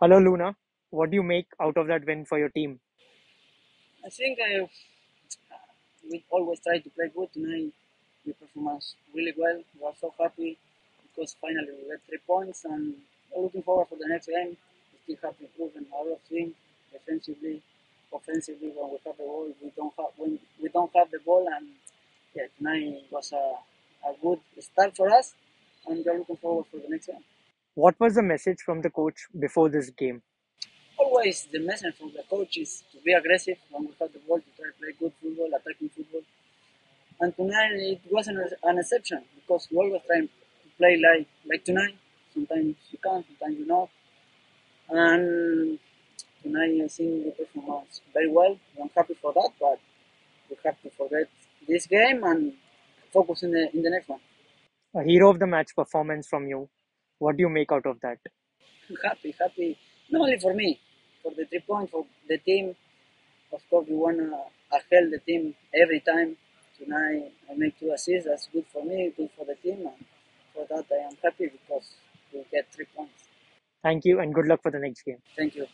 Hello, Luna. What do you make out of that win for your team? I think uh, we always try to play good. Tonight we performed really well. We are so happy because finally we got three points and looking forward for the next game. We still have to improve in our things defensively, offensively. When we have the ball, we don't have when we don't have the ball, and yeah, tonight was a, a good start for us, and we're looking forward for the next game. What was the message from the coach before this game? Always the message from the coach is to be aggressive when we have the ball, to try to play good football, attacking football. And tonight it wasn't an exception because we always try to play like like tonight. Sometimes you can, sometimes you not. And tonight I think we performed very well. I'm happy for that, but we have to forget this game and focus in the in the next one. A hero of the match performance from you. What do you make out of that? happy, happy. Not only for me, for the three points, for the team. Of course, we wanna help the team every time. Tonight I make two assists. That's good for me, good for the team, and for that I am happy because we get three points. Thank you and good luck for the next game. Thank you.